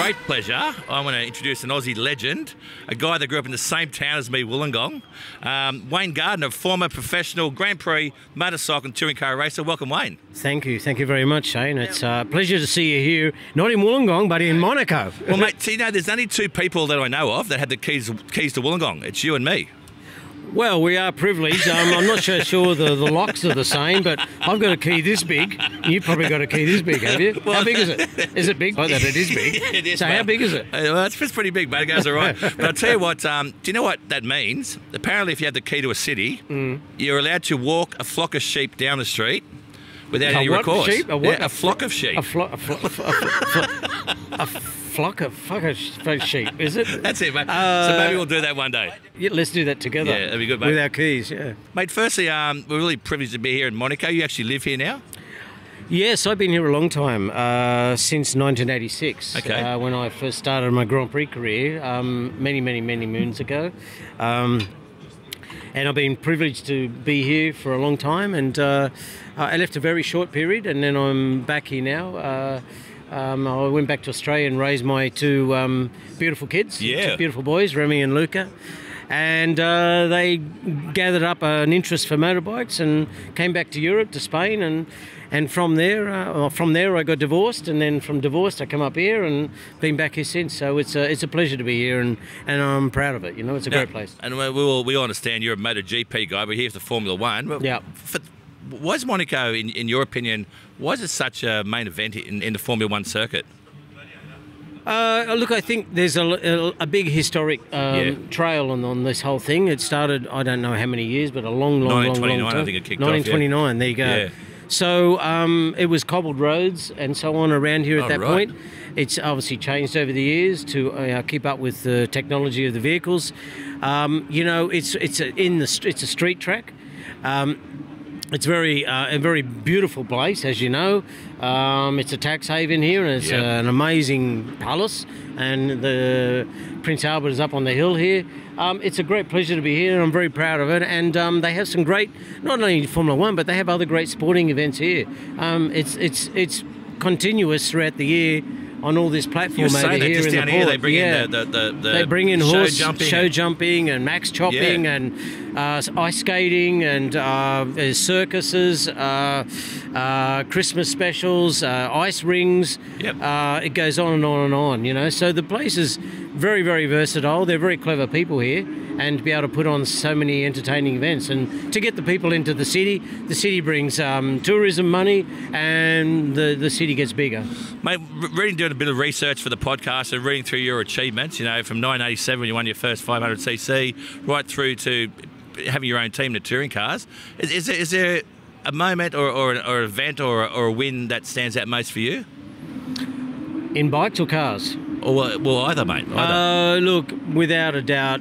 great pleasure, I want to introduce an Aussie legend, a guy that grew up in the same town as me, Wollongong. Um, Wayne Gardner, former professional Grand Prix motorcycle and touring car racer. Welcome, Wayne. Thank you. Thank you very much, Shane. It's a pleasure to see you here, not in Wollongong, but in Monaco. Well, mate, you know, there's only two people that I know of that had the keys keys to Wollongong. It's you and me. Well, we are privileged. Um, I'm not so sure the, the locks are the same, but I've got a key this big. You've probably got a key this big, have you? how big is it? Is it big? Oh, that it is big. It is, So how big is it? Uh, well, it's, it's pretty big, but it goes all right. but I'll tell you what, um, do you know what that means? Apparently, if you have the key to a city, Mm. you're allowed to walk a flock of sheep down the street without A any what recourse. sheep? A what? Yeah, a flock of sheep. A, flock. a, flo- a, flo- a flock of fuck of sheep, is it? That's it, mate. so Uh, maybe we'll do that one day. Yeah, let's do that together. Yeah, that'd be good, mate. With our keys, yeah. Mate, firstly, um, we're really privileged to be here in Monaco. You actually live here now? Yes, I've been here a long time, uh, since 1986, Okay. uh, when I first started my Grand Prix career, um, many, many, many moons ago. Um, and I've been privileged to be here for a long time. And uh, I left a very short period, and then I'm back here now. Um, I went back to Australia and raised my two um, beautiful kids, Yeah. two beautiful boys, Remy and Luca. And uh, they gathered up an interest for motorbikes and came back to Europe, to Spain, and and from there, uh, from there I got divorced, and then from divorced I come up here and been back here since. So it's a it's a pleasure to be here, and, and I'm proud of it. You know, it's a great place. And we, we, all, we all understand you're a MotoGP guy. We're here for Formula One. But Yeah. For, is Monaco, in, in your opinion, was it such a main event in, in the Formula One circuit? Uh, look, I think there's a, a, a big historic um, Yeah. trail on, on this whole thing. It started, I don't know how many years, but a long, long, long, long 1929, time. I think it kicked off, yeah. 1929, there you go. Yeah. So um, it was cobbled roads and so on around here at Oh, that right. point. It's obviously changed over the years to uh, keep up with the technology of the vehicles. Um, you know, it's it's a, in the it's a street track. Um, it's very uh, a very beautiful place, as you know. Um, it's a tax haven here, and it's Yeah. uh, an amazing palace. And the Prince Albert is up on the hill here. Um, it's a great pleasure to be here, and I'm very proud of it. And um, they have some great, not only Formula One, but they have other great sporting events here. Um, it's it's it's continuous throughout the year on all this platform over that here just in down the here port. they bring yeah. in the, the, the, the they bring in show horse jumping. show jumping and max chopping Yeah. and uh, ice skating and uh, circuses, uh, uh, Christmas specials, uh, ice rings. Yep. Uh, it goes on and on and on. You know, so the place is very very versatile. They're very clever people here, and to be able to put on so many entertaining events and to get the people into the city, the city brings um, tourism money, and the the city gets bigger. Mate, re- reading, doing a bit of research for the podcast and reading through your achievements, you know, from 1987 when you won your first 500cc right through to having your own team, the touring cars. Is, is, there, is there a moment or, or, an, or event or, or a win that stands out most for you? In bikes or cars? Or well, well either, mate. Either. Uh, look, without a doubt,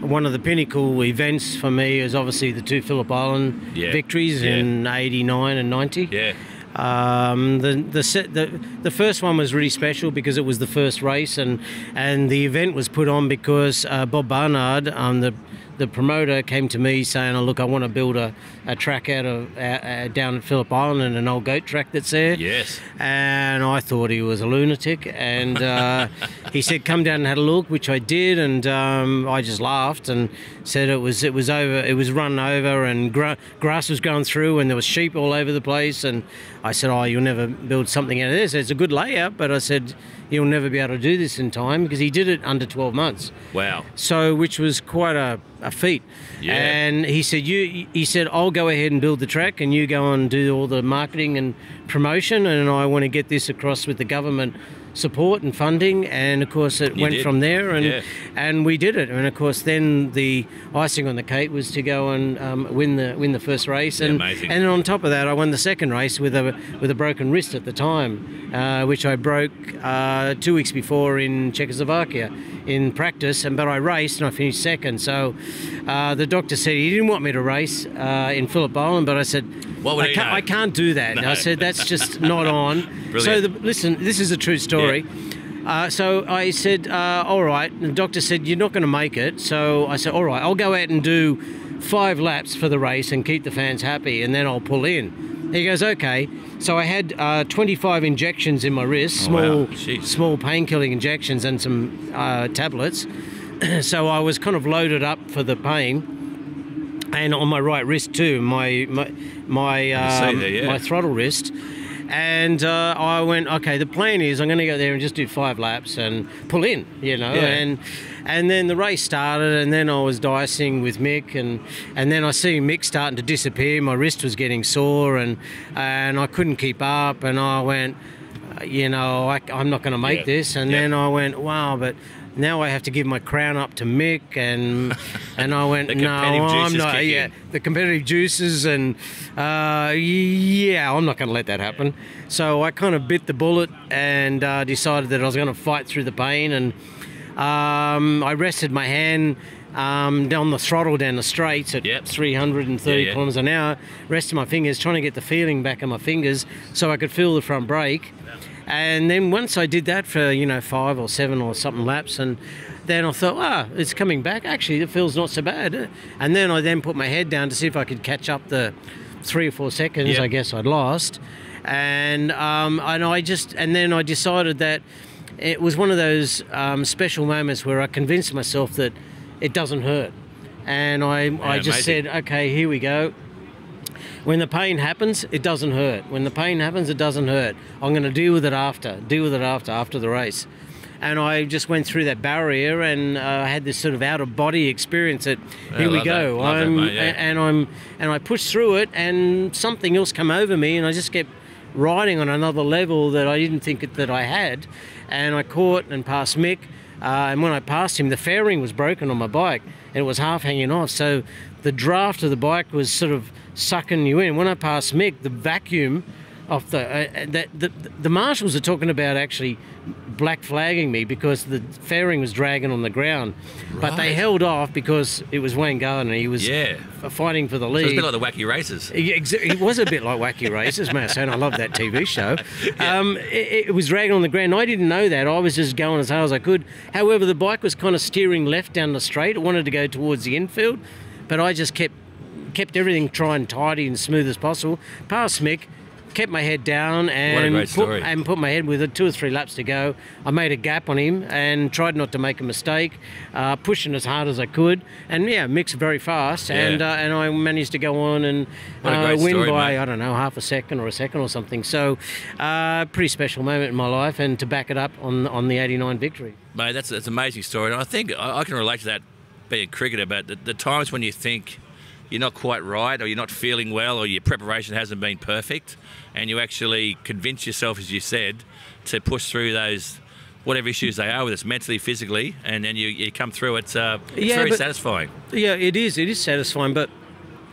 one of the pinnacle events for me is obviously the two Phillip Island Yeah, victories yeah. in '89 and '90. yeah. Um, the the, set, the the first one was really special because it was the first race, and and the event was put on because uh, Bob Barnard, um, the the promoter, came to me saying, oh, "Look, I want to build a, a track out of uh, uh, down at Phillip Island, and an old goat track that's there." Yes. and I thought he was a lunatic. And uh, he said, "Come down and have a look," which I did, and um, I just laughed and said it was it was over, it was run over, and gra- grass was going through, and there was sheep all over the place. And I said, "Oh, you'll never build something out of this. It's a good layout, but I said." You'll never be able to do this in time because he did it under 12 months Wow. so which was quite a, a feat. Yeah. And he said, "You," he said, "I'll go ahead and build the track, and you go and do all the marketing and promotion, and I want to get this across with the government support and funding." And of course, it You went did. from there, and Yeah. and we did it. And of course, then the icing on the cake was to go and um, win the win the first race, and amazing. and on top of that, I won the second race with a with a broken wrist at the time, uh, which I broke uh, two weeks before in Czechoslovakia in practice, and but I raced and I finished second. So uh, the doctor said he didn't want me to race uh, in Phillip Island, but I said What would I can't. I can't do that. No. I said that's just not on. So the, listen, this is a true story. Uh, so I said, uh, all right. And the doctor said, you're not going to make it. So I said, all right, I'll go out and do five laps for the race and keep the fans happy, and then I'll pull in. He goes, okay. So I had uh, 25 injections in my wrist, Oh, small, wow. Small pain killing injections and some uh, tablets. so I was kind of loaded up for the pain, and on my right wrist too, my my my um, there, yeah. my throttle wrist. And uh, I went, okay. The plan is I'm going to go there and just do five laps and pull in, you know. Yeah. And and then the race started, and then I was dicing with Mick, and and then I see Mick starting to disappear. My wrist was getting sore, and and I couldn't keep up, and I went, uh, you know, I, I'm not going to make Yeah. this. And Yeah. then I went, wow, but. Now I have to give my crown up to Mick, and and I went, no, I'm not. Yeah, in. the competitive juices, and uh, yeah, I'm not going to let that happen. So I kind of bit the bullet and uh, decided that I was going to fight through the pain, and um, I rested my hand um, down the throttle down the straights at Yep. 330 Yeah, yeah. kilometres an hour, resting my fingers, trying to get the feeling back in my fingers so I could feel the front brake. And then once I did that for, you know, five or seven or something laps, and then I thought, ah, it's coming back. Actually, it feels not so bad. And then I then put my head down to see if I could catch up the three or four seconds Yep. I guess I'd lost. And, um, and I just, and then I decided that it was one of those um, special moments where I convinced myself that it doesn't hurt. And I, I just amazing. said, okay, here we go. When the pain happens, it doesn't hurt. When the pain happens, it doesn't hurt. I'm going to deal with it after, deal with it after, after the race. And I just went through that barrier and uh, had this sort of out of body experience that Yeah, here we go. that. I'm, mate, yeah. and I'm and I pushed through it and something else came over me and I just kept riding on another level that I didn't think that I had. And I caught and passed Mick. Uh, and when I passed him, the fairing was broken on my bike and it was half hanging off. So the draft of the bike was sort of sucking you in. When I passed Mick, the vacuum of the uh, that the, the marshals are talking about actually black flagging me because the fairing was dragging on the ground, but they held off because it was Wayne Gardner. He was Yeah. fighting for the So lead. it's a bit like the wacky races. Yeah, It was a bit like Wacky Races, man. And I love that TV show. Um, it, it was dragging on the ground. I didn't know that. I was just going as hard as I could. However, the bike was kind of steering left down the straight. It wanted to go towards the infield, but I just kept kept everything trying tidy and smooth as possible. Passed Mick, kept my head down and put, story. and put my head with it. Two or three laps to go. I made a gap on him and tried not to make a mistake, uh, pushing as hard as I could. And yeah, Mick's very fast, Yeah. and uh, and I managed to go on and uh, win story, by mate. I don't know half a second or a second or something. So, uh, pretty special moment in my life, and to back it up on on the '89 victory. Mate, that's that's an amazing story, and I think I, I can relate to that being a cricketer. But the, the times when you think you're not quite right, or you're not feeling well, or your preparation hasn't been perfect, and you actually convince yourself, as you said, to push through those whatever issues they are with us mentally, physically, and then you, you come through it. Uh, it's Yeah, very but- satisfying. Yeah, it is. It is satisfying, but.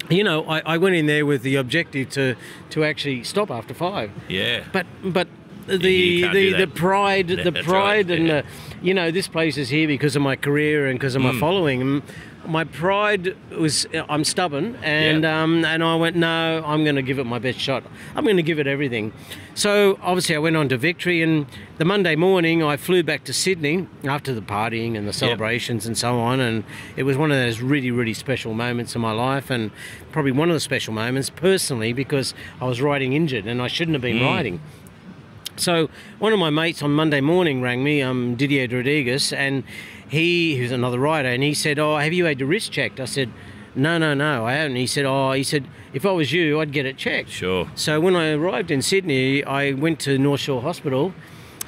You know, I, I went in there with the objective to, to actually stop after five. Yeah. But but the You can't do the, the pride Yeah, the pride right, and yeah. the, you know this place is here because of my career and because of my Mm. following. My pride was I'm stubborn and Yeah. um, and I went no I'm going to give it my best shot. I'm going to give it everything. So obviously I went on to victory and the Monday morning I flew back to Sydney after the partying and the celebrations and so on and it was one of those really really special moments in my life and probably one of the special moments personally because I was riding injured and I shouldn't have been Mm. riding. So one of my mates on Monday morning rang me, um, Didier de Radiguès, and he, who's another rider, and he said, "Oh, have you had your wrist checked?" I said, "No, no, no, I haven't." He said, "Oh, he said if I was you, I'd get it checked." Sure. So when I arrived in Sydney, I went to North Shore Hospital,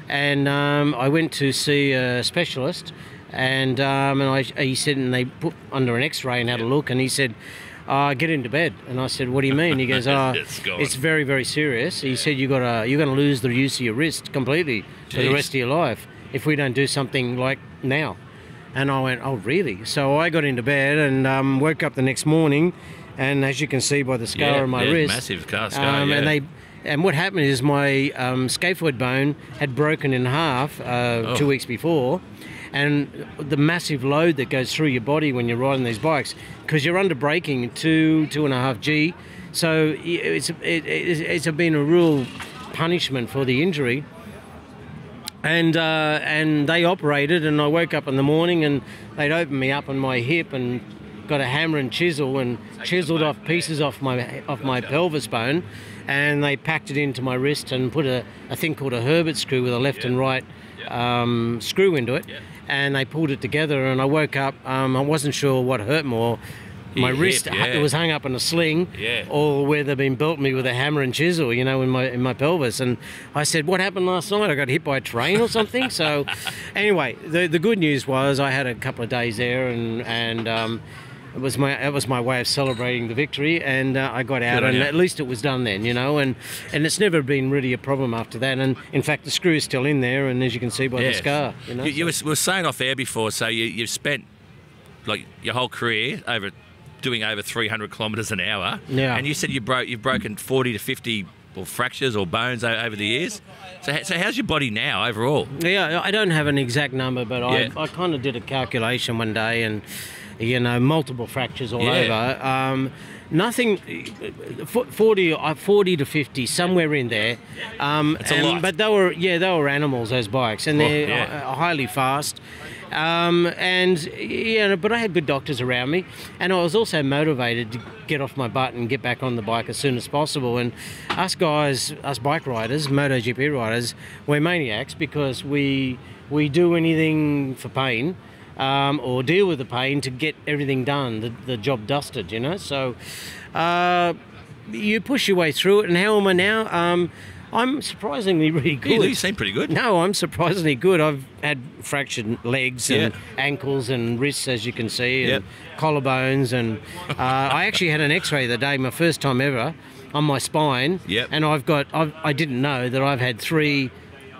and um, I went to see a specialist, and um, and I, he said, and they put under an X-ray and had a look, and he said. Uh, get into bed, and I said, "What do you mean?" He goes, "Oh, It's it's very, very serious." He said, "You got to, you're going to lose the use of your wrist completely for the rest of your life if we don't do something like now." And I went, "Oh, really?" So I got into bed and um, woke up the next morning, and as you can see by the scar Yeah, on my yeah, wrist, massive scar, scar, um, yeah. and they. And what happened is my um, scaphoid bone had broken in half uh, Oh. two weeks before, and the massive load that goes through your body when you're riding these bikes, because you're under braking two two and a half g, so it's it, it's, it's been a real punishment for the injury. And uh, and they operated, and I woke up in the morning, and they'd opened me up on my hip and got a hammer and chisel and chiseled off pieces off my off my pelvis bone, and they packed it into my wrist and put a, a thing called a Herbert screw with a left and right um, screw into it, and they pulled it together. And I woke up. Um, I wasn't sure what hurt more. My wrist hip, hu- yeah. it was hung up in a sling, Yeah. or where they've been built me with a hammer and chisel, you know, in my in my pelvis. And I said, "What happened last night? I got hit by a train or something." so, anyway, the the good news was I had a couple of days there, and and um, it was my it was my way of celebrating the victory, and uh, I got out, and you. at least it was done then, you know, and and it's never been really a problem after that. And in fact, the screw is still in there, and as you can see by Yeah. the scar, you know. You, you were, were saying off air before, so you, you've spent like your whole career over doing over 300 kilometres an hour. Yeah. And you said you broke, you've broken 40 to 50 or fractures or bones over the years. So, so how's your body now overall? Yeah, I don't have an exact number, but Yeah. I, I kind of did a calculation one day, and you know, multiple fractures all Yeah. over. Um, nothing, 40, uh, 40 to fifty, somewhere in there. Um, It's a and- lot. But they were, yeah, they were animals. Those bikes, and Oh, they're yeah. uh, highly fast. Um, and yeah, but I had good doctors around me, and I was also motivated to get off my butt and get back on the bike as soon as possible. And us guys, us bike riders, MotoGP riders, we're maniacs because we we do anything for pain. Um, or deal with the pain to get everything done, the, the job dusted, you know. So uh, you push your way through it. And how am I now? Um, I'm surprisingly really good. You, you seem pretty good. No, I'm surprisingly good. I've had fractured legs and Yeah. ankles and wrists, as you can see, and Yep. collarbones. And uh, I actually had an X-ray the day, my first time ever, on my spine. Yep. And I've got, I've, I didn't know that I've had three,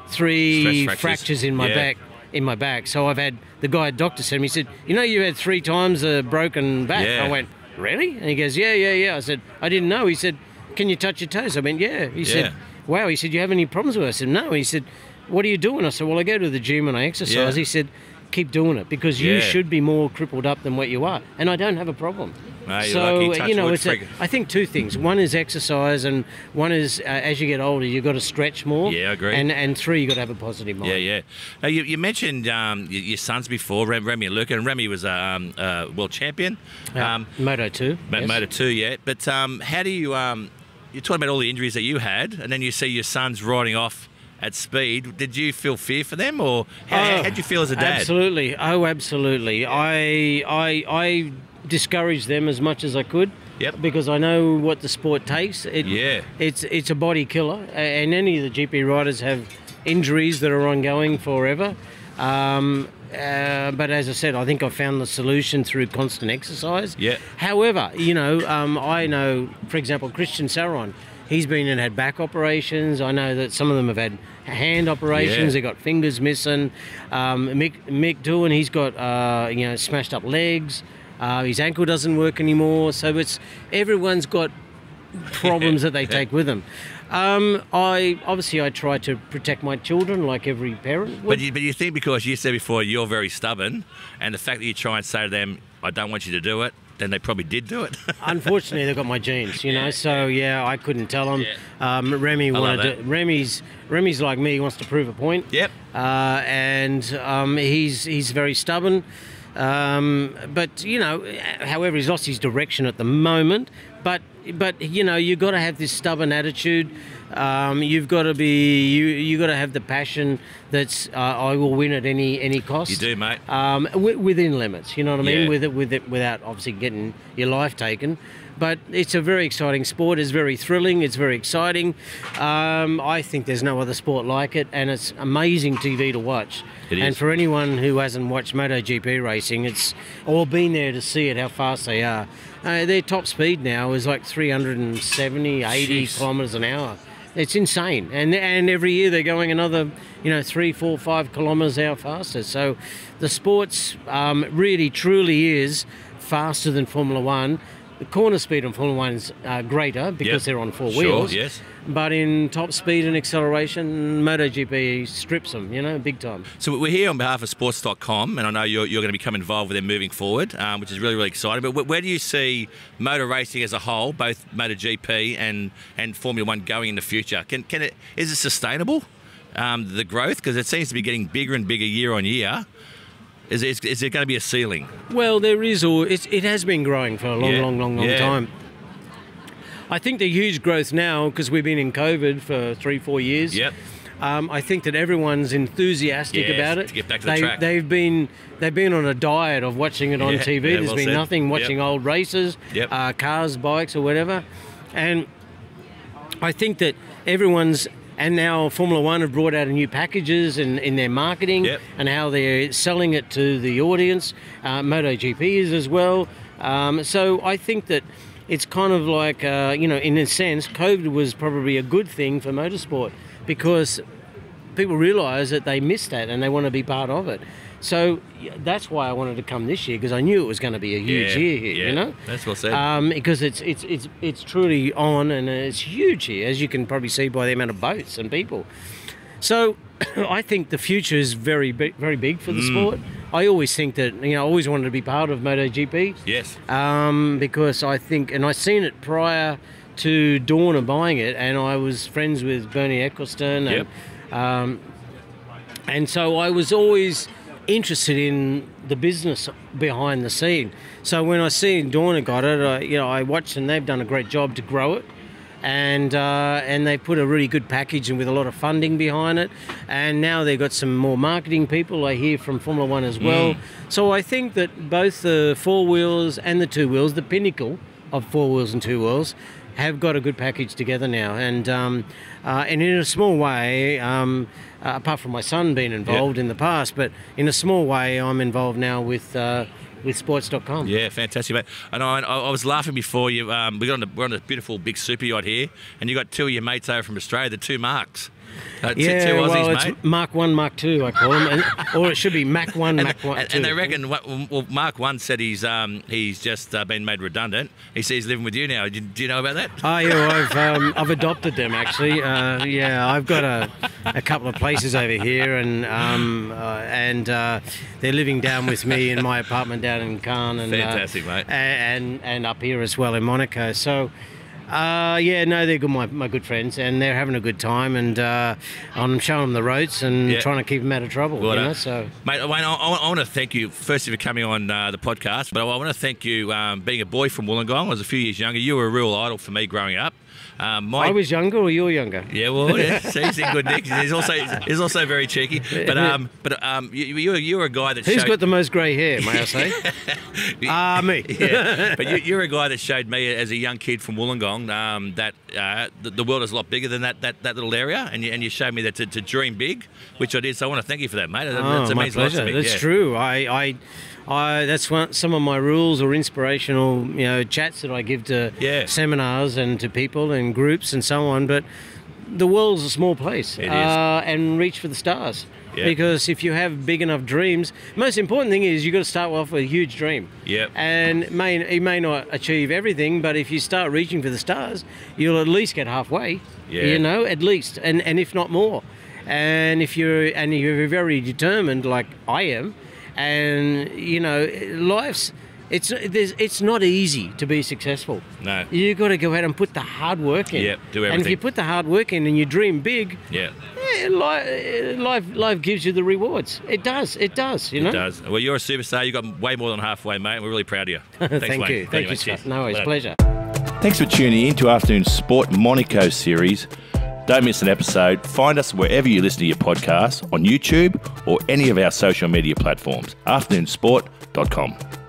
three fractures. fractures in my Yeah. back. In my back, so I've had the guy doctor said to me. He said, "You know, you had three times a broken back." Yeah. I went, "Really?" And he goes, "Yeah, yeah, yeah." I said, "I didn't know." He said, "Can you touch your toes?" I went, "Yeah." He Yeah. said, wow. He said, you have any problems with it? I said, no. He said, what are you doing? I said, well, I go to the gym and I exercise. Yeah. He said, keep doing it because you Yeah. should be more crippled up than what you are. And I don't have a problem. No, so. You know, it's a, I think two things. One is exercise and one is uh, as you get older, you've got to stretch more. Yeah, I agree. And, and three, you've got to have a positive mind. Yeah, yeah. Now, you, you mentioned um, your, your sons before, Rem, Remy and Luca, and Remy was a um, uh, world champion. Uh, Um, Moto 2. Mo- yes. Moto 2 yet. But um, how do you, um, you're talking about all the injuries that you had, and then you see your sons riding off at speed. Did you feel fear for them, or how, Oh, how'd you feel as a dad? Absolutely. Oh, absolutely. I I I discouraged them as much as I could. Yep. Because I know what the sport takes. It, Yeah. It's it's a body killer, and any of the GP riders have injuries that are ongoing forever. Um, uh, but as I said, I think I found the solution through constant exercise. Yeah. However, you know, um, I know, for example, Christian Sarron. He's been and had back operations. I know that some of them have had hand operations. Yeah. They got fingers missing. Um, Mick Mick Doohan, he's got uh, you know smashed up legs. Uh, his ankle doesn't work anymore. So it's everyone's got problems that they take with them. Um, I obviously I try to protect my children like every parent would. But you, but you think because you said before you're very stubborn, and the fact that you try and say to them, "I don't want you to do it," then they probably did do it. Unfortunately, they've got my genes, you know. So yeah, I couldn't tell them. Um, Remy wanted to. Remy's Remy's like me. He wants to prove a point. Yep. Uh, and um, he's he's very stubborn. Um, but you know, however, he's lost his direction at the moment. But but you know, you've got to have this stubborn attitude. Um, you've got to be you you got to have the passion that's uh, I will win at any any cost. you do, mate. um, wi- within limits. You know what I mean? Yeah. With it, with it, without obviously getting your life taken. But it's a very exciting sport. It's very thrilling. It's very exciting. Um, I think there's no other sport like it, and it's amazing TV to watch. It And for anyone who hasn't watched MotoGP racing, it's or been there to see it, how fast they are. Uh, their top speed now is like 370, 80 Jeez. kilometres an hour. It's insane, and and every year they're going another, you know, three, four, five kilometres an hour faster. So, the sports um, really, truly is faster than Formula One. The corner speed on Formula One is uh, greater because Yep. they're on four Sure, wheels. yes. But in top speed and acceleration, MotoGP strips them, you know, big time. So we're here on behalf of Sports.com, and I know you're, you're going to become involved with them moving forward, um, which is really, really exciting. But where do you see motor racing as a whole, both MotoGP and, and Formula One, going in the future? Can, can it is it sustainable, um, the growth? Because it seems to be getting bigger and bigger year on year. Is, is, is there going to be a ceiling? Well, there is, or it's, it has been growing for a long, Yeah. long, long, long Yeah. time. I think the huge growth now, because we've been in COVID for three, four years. Yep. Um, I think that everyone's enthusiastic Yes, about it. to get back to the they, track. They've been they've been on a diet of watching it on Yeah, TV. There's well been said. nothing Yep. watching old races, Yep. uh, cars, bikes, or whatever. And I think that everyone's and now Formula One have brought out a new packages in, in their marketing Yep. and how they're selling it to the audience. Uh, MotoGP is as well. Um, so I think that it's kind of like uh, you know, in a sense, COVID was probably a good thing for motorsport because people realise that they missed that and they want to be part of it. So that's why I wanted to come this year because I knew it was going to be a huge Yeah, year here. yeah. You know, That's well said. um, because it's it's it's it's truly on and it's huge here, as you can probably see by the amount of boats and people. So I think the future is very big, very big for Mm. the sport. I always think that you know I always wanted to be part of MotoGP yes. um, because I think, and I seen it prior to Dorna buying it, and I was friends with Bernie Ecclestone, and, um, and so I was always interested in the business behind the scene. So when I see had got it, I, you know, I watched, and they've done a great job to grow it. And uh, and they put a really good package and with a lot of funding behind it, and now they've got some more marketing people. I hear from Formula One as well. So I think that both the four wheels and the two wheels, the pinnacle of four wheels and two wheels, have got a good package together now. And um, uh, and in a small way, um, uh, apart from my son being involved in the past, but in a small way, I'm involved now with uh, with Sports.com. Yeah, fantastic, mate. And I, I was laughing before you. Um, we got on a, we're on a beautiful big super yacht here, and you got two of your mates over from Australia, the two Marks. Uh, Yeah, Aussies, well, mate. Mark One, Mark Two, I call them, and, or it should be Mac One, And, Mac One. and, two. and they reckon, well, Mark One said he's um, he's just uh, been made redundant. He says he's living with you now. Do, do you know about that? Oh yeah, I've um, I've adopted them actually. Uh, yeah, I've got a, a couple of places over here, and um, uh, and uh, they're living down with me in my apartment down in Cairn, and uh, Fantastic, mate. and and up here as well in Monaco. So. Uh, yeah, no, they're good, my, my good friends, and they're having a good time, and uh, I'm showing them the ropes and Yeah. trying to keep them out of trouble. Well you know, so Mate, Wayne, I, I, want to thank you firstly for coming on uh, the podcast, but I want to thank you um, being a boy from Wollongong. I was a few years younger. You were a real idol for me growing up. Um, my, I was younger, or you're younger. yeah, well, yeah, he's in good nick. He's also he's also very cheeky. But um, but um, you, you, were- you were a guy that Who's showed, got the most grey hair? May I say? Ah, me. yeah, but you, you're a guy that showed me as a young kid from Wollongong um, that uh, the, the world is a lot bigger than that that, that little area, and you, and you showed me that to, to dream big, which I did. So I want to thank you for that, mate. That, Oh, my pleasure. That's yeah. true. I, I, I, that's one, some of my rules or inspirational, you know, chats that I give to Yeah. seminars and to people and groups and so on. But the world's a small place, It is. Uh, and reach for the stars. Yeah. Because if you have big enough dreams, most important thing is you've got to start off with a huge dream. Yep. And it may, you may not achieve everything, but if you start reaching for the stars, you'll at least get halfway. Yeah. You know, at least, and, and if not more. And if you're and you're very determined, like I am, and you know, life's it's there's, it's not easy to be successful. No. You got to go out and put the hard work in. Yep, do everything. And if you put the hard work in and you dream big, Yeah. eh, life, life life gives you the rewards. It does. It does. You know. It does. Well, you're a superstar. You got way more than halfway, mate. We're really proud of you. Thanks, Thank Wayne. you. Thank you, mate. Cheers. No, it's pleasure. Thanks for tuning in to Afternoon Sport Monaco series. Don't miss an episode. Find us wherever you listen to your podcasts on YouTube or any of our social media platforms. AfternoonSport.com.